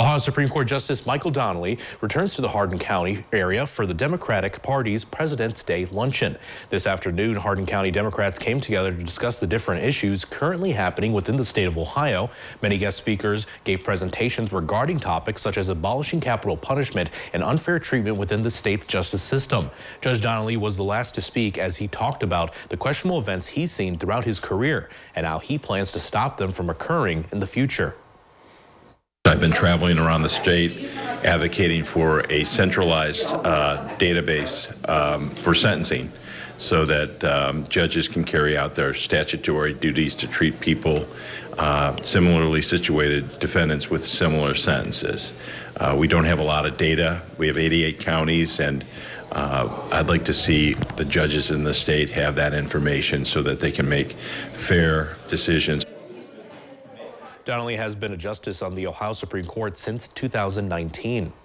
Ohio Supreme Court Justice Michael Donnelly returns to the Hardin County area for the Democratic Party's President's Day luncheon. This afternoon, Hardin County Democrats came together to discuss the different issues currently happening within the state of Ohio. Many guest speakers gave presentations regarding topics such as abolishing capital punishment and unfair treatment within the state's justice system. Judge Donnelly was the last to speak as he talked about the questionable events he's seen throughout his career and how he plans to stop them from occurring in the future. I've been traveling around the state advocating for a centralized uh, database um, for sentencing so that um, judges can carry out their statutory duties to treat people uh, similarly situated defendants with similar sentences. Uh, we don't have a lot of data. We have 88 counties and uh, I'd like to see the judges in the state have that information so that they can make fair decisions. Donnelly has been a justice on the Ohio Supreme Court since 2019.